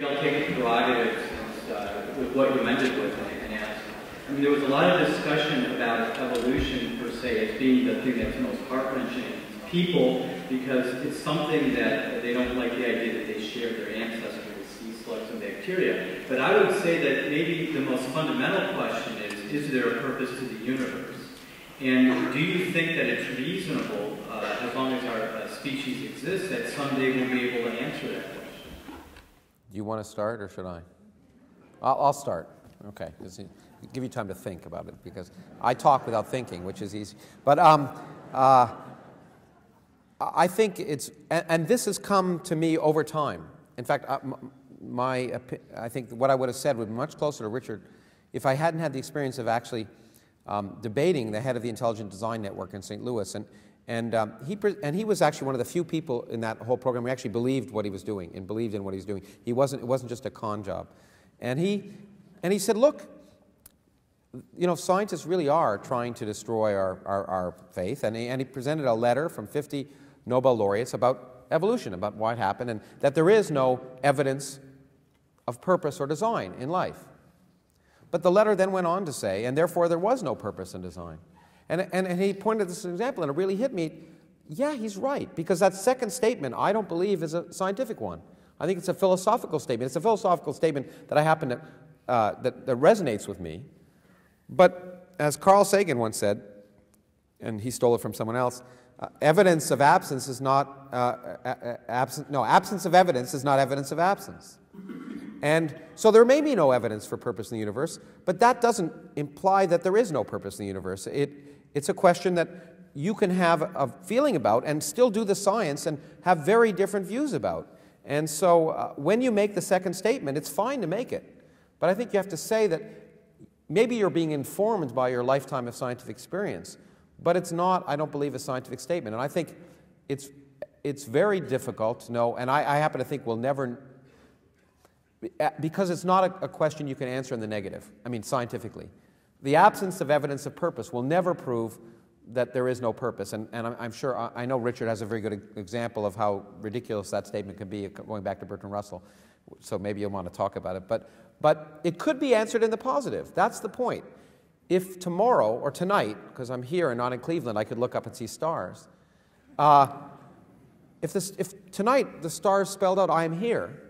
maybe I'll take the prerogative uh, with what you ended with and, and ask. I mean, there was a lot of discussion about evolution per se as being the thing that's most heart-wrenching people because it's something that they don't like the idea that they share their ancestors with sea slugs and bacteria. But I would say that maybe the most fundamental question is, is there a purpose to the universe? And do you think that it's reasonable, uh, as long as our uh, species exists, that someday we'll be able to answer that question? Do you want to start or should I? I'll, I'll start. Okay. Give you time to think about it because I talk without thinking, which is easy. But um, uh, I think it's, and, and, this has come to me over time. In fact, uh, my, I think what I would have said would be much closer to Richard if I hadn't had the experience of actually um, debating the head of the Intelligent Design Network in St. Louis. And, and, um, he, and he was actually one of the few people in that whole program who actually believed what he was doing and believed in what he was doing. He wasn't, it wasn't just a con job. And he, and he said, look, you know, scientists really are trying to destroy our, our, our faith. And he, and he presented a letter from 50 Nobel laureates about evolution, about what happened, and that there is no evidence of purpose or design in life. But the letter then went on to say, and therefore there was no purpose in design. And, and, and he pointed this example, and it really hit me. Yeah, he's right, because that second statement, I don't believe, is a scientific one. I think it's a philosophical statement. It's a philosophical statement that I happen to, uh, that, that resonates with me. But as Carl Sagan once said, and he stole it from someone else, uh, evidence of absence is not, uh, absent, no, absence of evidence is not evidence of absence. And so there may be no evidence for purpose in the universe, but that doesn't imply that there is no purpose in the universe. It, it's a question that you can have a feeling about and still do the science and have very different views about. And so uh, when you make the second statement, it's fine to make it. But I think you have to say that maybe you're being informed by your lifetime of scientific experience, but it's not, I don't believe, a scientific statement. And I think it's, it's very difficult to know, and I, I happen to think we'll never, because it's not a, a question you can answer in the negative, I mean, scientifically. The absence of evidence of purpose will never prove that there is no purpose. And, and I'm, I'm, sure, I know Richard has a very good example of how ridiculous that statement can be, going back to Bertrand Russell. So maybe you'll want to talk about it. But, but it could be answered in the positive. That's the point. If tomorrow or tonight, because I'm here and not in Cleveland, I could look up and see stars. Uh, if, this, if tonight the stars spelled out, I am here,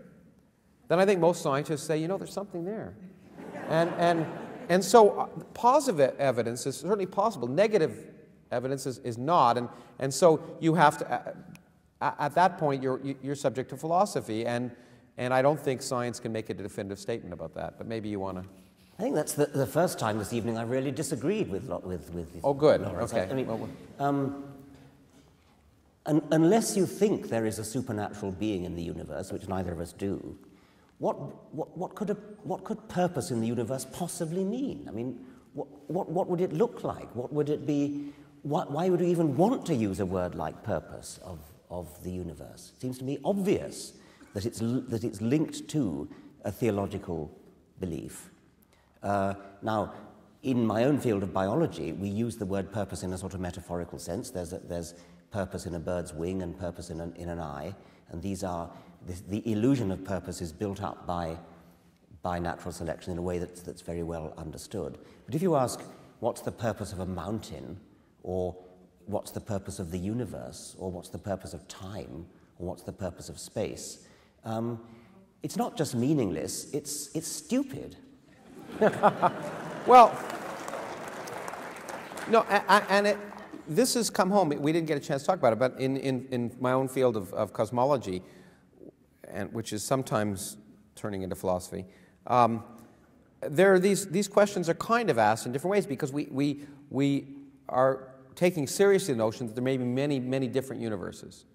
then I think most scientists say, you know, there's something there. and, and, and so uh, positive evidence is certainly possible. Negative evidence is, is not. And, and so you have to, uh, at that point, you're, you're subject to philosophy. And, and I don't think science can make a definitive statement about that. But maybe you want to. I think that's the, the, first time this evening I really disagreed with with with. Oh, good. Lawrence. Okay. I, I mean, um, un, unless you think there is a supernatural being in the universe, which neither of us do, what what what could a, what could purpose in the universe possibly mean? I mean, what what what would it look like? What would it be? why would we even want to use a word like purpose of, of the universe? It seems to me obvious that it's, that it's linked to a theological belief. Uh, now, in my own field of biology, we use the word purpose in a sort of metaphorical sense. There's, a, there's purpose in a bird's wing and purpose in an, in an eye, and these are, the, the illusion of purpose is built up by, by natural selection in a way that's, that's very well understood. But if you ask, what's the purpose of a mountain, or what's the purpose of the universe, or what's the purpose of time, or what's the purpose of space, um, it's not just meaningless, it's, it's stupid. well, no, and it, this has come home. We didn't get a chance to talk about it, but in, in, in my own field of, of cosmology, and, which is sometimes turning into philosophy, um, there are these, these questions are kind of asked in different ways because we, we, we are taking seriously the notion that there may be many, many different universes,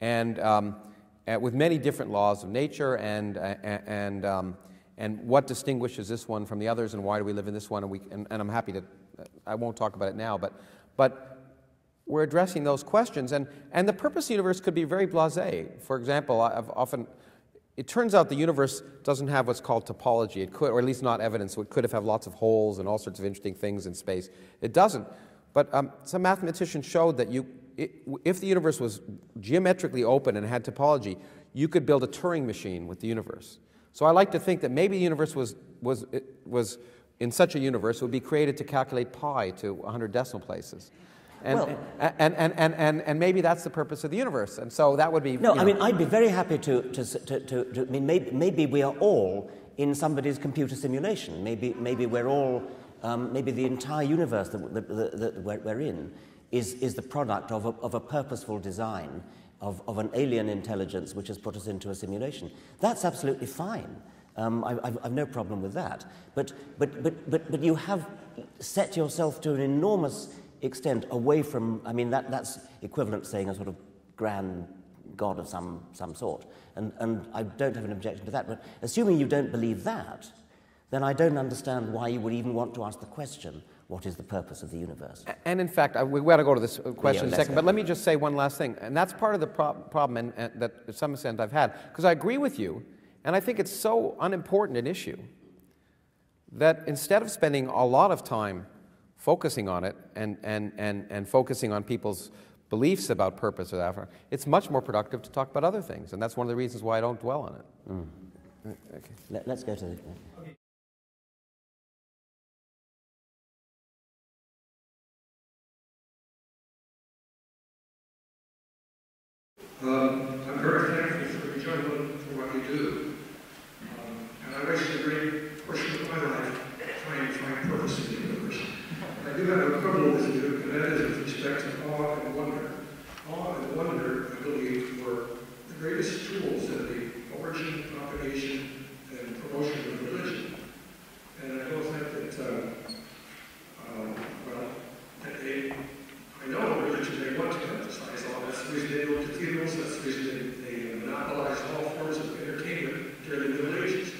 and um, with many different laws of nature, and, and, um, and what distinguishes this one from the others, and why do we live in this one? And, we, and, and I'm happy to, I won't talk about it now, but, but we're addressing those questions. And, and the purpose of the universe could be very blase. For example, I've often, it turns out the universe doesn't have what's called topology. It could, or at least not evidence. It could have, have lots of holes and all sorts of interesting things in space. It doesn't. But um, some mathematicians showed that you, it, if the universe was geometrically open and had topology, you could build a Turing machine with the universe. So I like to think that maybe the universe was, was, was in such a universe, would be created to calculate pi to 100 decimal places. And, Well- and, and, and, and, and maybe that's the purpose of the universe. And so that would be. No, you I mean, I'd be very happy to, to, to, to, to I mean, maybe, maybe we are all in somebody's computer simulation. Maybe, maybe we're all, um, maybe the entire universe that, that, that, that we're, we're in is, is the product of a, of a purposeful design of, of an alien intelligence which has put us into a simulation. That's absolutely fine. Um, I, I've, I've no problem with that. But, but, but, but, but you have set yourself to an enormous extent away from, I mean, that, that's equivalent to saying a sort of grand God of some, some sort. And, and I don't have an objection to that. But assuming you don't believe that, then I don't understand why you would even want to ask the question, what is the purpose of the universe? And in fact, I, we got to go to this uh, question in a second, but let me just say one last thing. And that's part of the prob- problem and, and that, to some extent, I've had. Because I agree with you, and I think it's so unimportant an issue that instead of spending a lot of time focusing on it and, and, and, and focusing on people's beliefs about purpose or that, it's much more productive to talk about other things. And that's one of the reasons why I don't dwell on it. Okay. Let, us go to the. Um, I'm very thankful for you gentlemen for what you do. Um, and I wasted a great portion of my life trying to find purpose in the universe. I do have a quibble with you, and that is with respect to awe and wonder. Awe and wonder, I believe, were the greatest tools in the origin, propagation, and promotion of religion. And I don't think that, uh, um, well, that they, I know religion, they want to emphasize all that's the reason they build cathedrals, that's the reason they, they monopolize all forms of entertainment during the Middle Ages.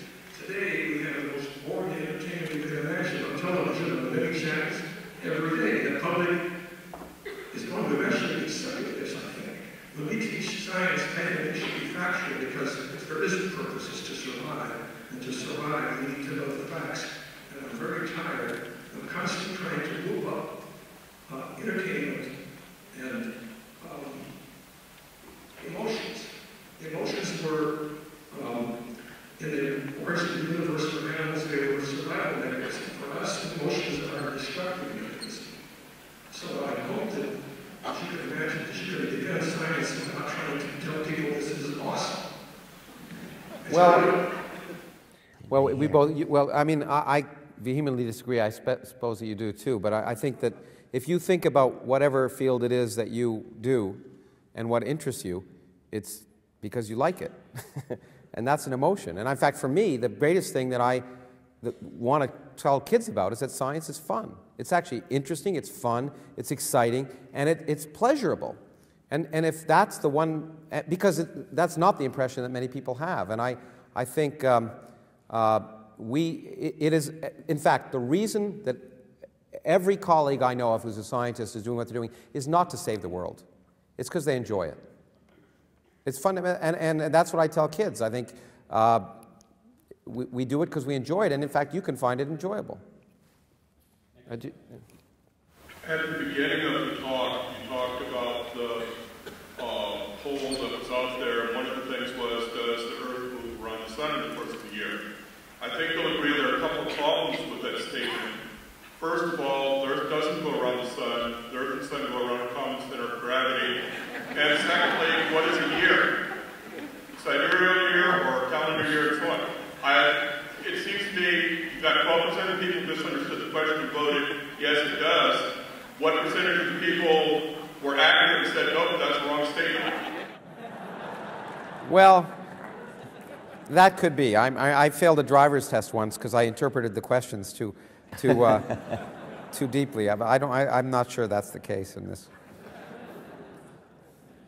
Today, we have the most boring entertainment you can imagine on television, on many channels, every day. The public is sick of this, I think. When we teach science, it should be factual because there is a purpose, it's to survive. And to survive, we need to know the facts. And I'm very tired of constantly trying to move up uh, and um, emotions. Emotions were, um, in the origin of the universe for animals, they were survival mechanisms. For us, emotions are destructive mechanisms. So I hope that she could imagine that she could defend science and not trying to tell people this is awesome. It's Well- Well, we both, well, I mean, I, I vehemently disagree. I spe- suppose that you do too. But I, I think that if you think about whatever field it is that you do and what interests you, it's because you like it. and that's an emotion. And in fact, for me, the greatest thing that I want to tell kids about is that science is fun. It's actually interesting, it's fun, it's exciting, and it, it's pleasurable. And, and if that's the one, eh, because it, that's not the impression that many people have. And I, I think um, uh, we, it, it is, in fact, the reason that every colleague I know of who's a scientist is doing what they're doing is not to save the world. It's because they enjoy it. It's fun, and, and that's what I tell kids. I think uh, we, we do it because we enjoy it, and in fact, you can find it enjoyable. I do- At the beginning of the talk, you talked about the uh, poll that was out there, and one of the things was, does the Earth move around the sun in the course of the year? I think you'll agree there are a couple of problems with that statement. First of all, the Earth doesn't go around the sun. The Earth and sun go around a common center of gravity. And secondly, what is a year? Sidereal year or calendar year so on. I, it seems to me that 12% of people misunderstood the question and voted, yes, it does. What percentage of people were accurate and said, nope, that's a wrong statement? Well, that could be. I'm, I, I failed a driver's test once because I interpreted the questions too, too, uh, too deeply. I, I don't, I, I'm not sure that's the case in this.